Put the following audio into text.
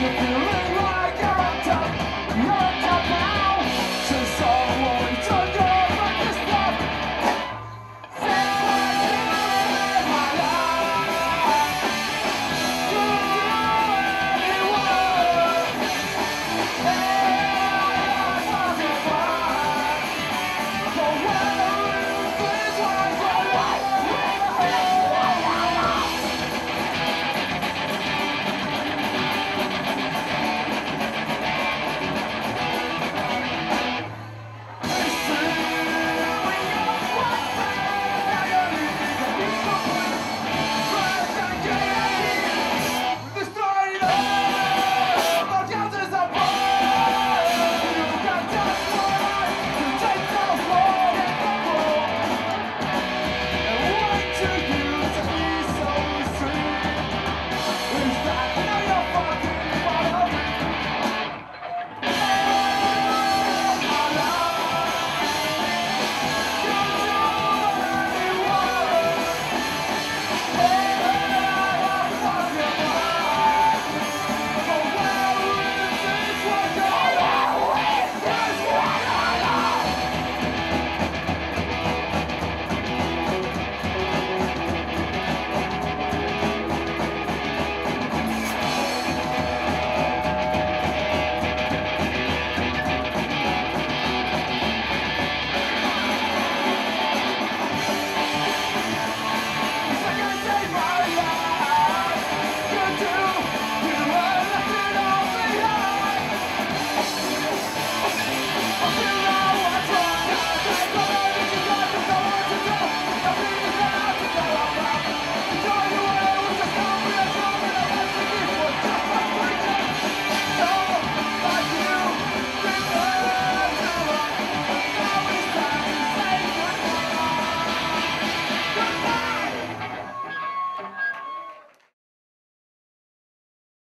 you feel